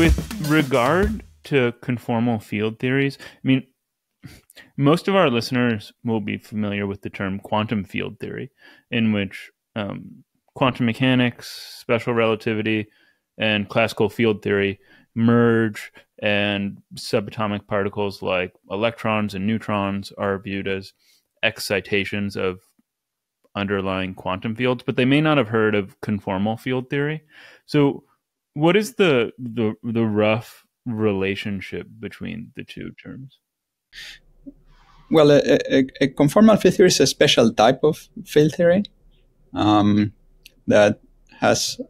with regard to conformal field theories, I mean, most of our listeners will be familiar with the term quantum field theory, in which um, quantum mechanics, special relativity, and classical field theory merge, and subatomic particles like electrons and neutrons are viewed as excitations of underlying quantum fields, but they may not have heard of conformal field theory. So, what is the the, the rough relationship between the two terms? Well, a, a, a, conformal field theory is a special type of field theory um, that has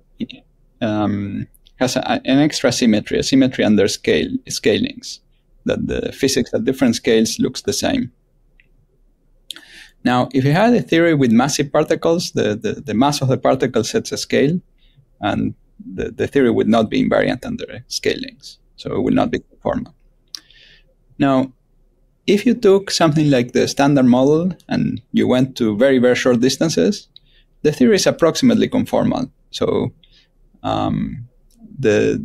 um, has a, an extra symmetry, a symmetry under scale scalings, that the physics at different scales looks the same. Now, if you had a theory with massive particles, the, the, the mass of the particle sets a scale, and the, the theory would not be invariant under scalings. So it will not be conformal. Now, if you took something like the standard model and you went to very, very short distances, the theory is approximately conformal. So um, the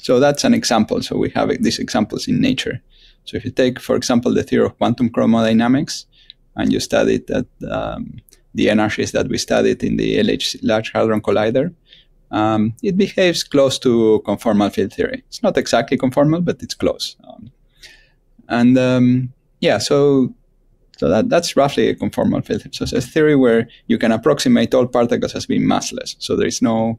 so that's an example. So we have these examples in nature. So if you take, for example, the theory of quantum chromodynamics, and you study that um, the energies that we studied in the LH Large Hadron Collider, um, it behaves close to conformal field theory. It's not exactly conformal, but it's close. Um, and um, yeah, so so that, that's roughly a conformal field theory. So it's a theory where you can approximate all particles as being massless. So there is no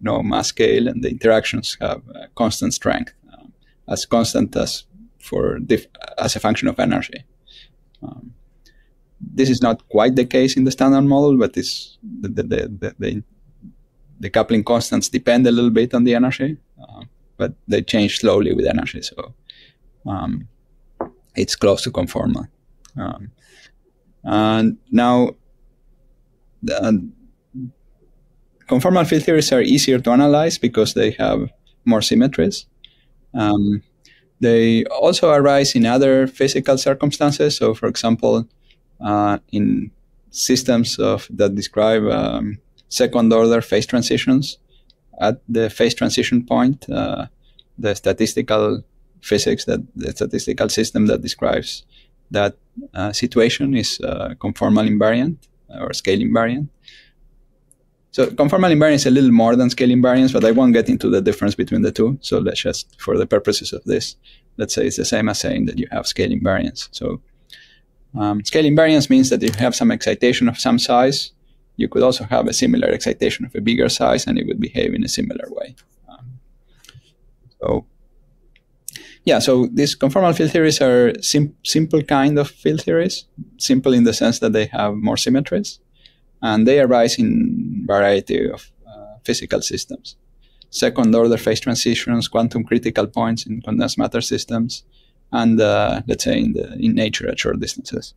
no mass scale, and the interactions have constant strength, um, as constant as for as a function of energy. Um, this is not quite the case in the standard model, but it's the, the, the, the, the coupling constants depend a little bit on the energy, uh, but they change slowly with energy. So um, it's close to conformal. Um, and now, the, conformal field theories are easier to analyze because they have more symmetries. Um, they also arise in other physical circumstances. So, for example, uh, in systems of that describe um, second order phase transitions. At the phase transition point, uh, the statistical physics that the statistical system that describes that uh, situation is uh, conformal invariant or scale invariant. So conformal invariance is a little more than scale invariance, but I won't get into the difference between the two. So let's just, for the purposes of this, let's say it's the same as saying that you have scale invariance. So um, scale invariance means that you have some excitation of some size, you could also have a similar excitation of a bigger size and it would behave in a similar way. Um, so yeah, so these conformal field theories are sim- simple kind of field theories, simple in the sense that they have more symmetries, and they arise in variety of uh, physical systems. Second order phase transitions, quantum critical points in condensed matter systems, and uh, let's say in, the, in nature at short distances.